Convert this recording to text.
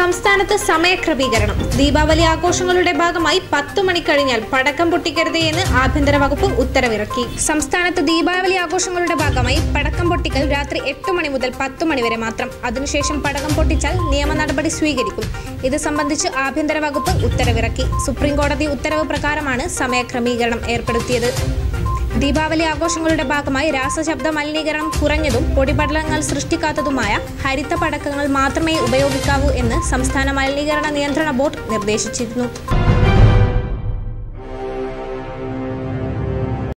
സംസ്ഥാനത്ത് സമയക്രമീകരണം. ദീപാവലി ആഘോഷങ്ങളുടെ ഭാഗമായി പത്തു മണി കഴിഞ്ഞാൽ പടക്കം പൊട്ടിക്കരുത് എന്ന് ആഭ്യന്തര വകുപ്പ് ഉത്തരവിറക്കി. സംസ്ഥാനത്ത് ദീപാവലി ആഘോഷങ്ങളുടെ ഭാഗമായി പടക്കം പൊട്ടിക്കൽ രാത്രി എട്ട് മണി മുതൽ പത്ത് മണി വരെ മാത്രം. അതിനുശേഷം പടക്കം പൊട്ടിച്ചാൽ നിയമ നടപടി സ്വീകരിക്കും. ഇത് സംബന്ധിച്ച് ആഭ്യന്തര വകുപ്പ് ഉത്തരവിറക്കി. സുപ്രീം കോടതി ഉത്തരവ് പ്രകാരമാണ് സമയക്രമീകരണം ഏർപ്പെടുത്തിയത്. ദീപാവലി ആഘോഷങ്ങളുടെ ഭാഗമായി രാസശബ്ദ മലിനീകരണം കുറഞ്ഞതും പൊടിപടലങ്ങൾ സൃഷ്ടിക്കാത്തതുമായ ഹരിത പടക്കങ്ങൾ മാത്രമേ ഉപയോഗിക്കാവൂ എന്ന് സംസ്ഥാന മലിനീകരണ നിയന്ത്രണ ബോർഡ് നിർദ്ദേശിച്ചിരുന്നു.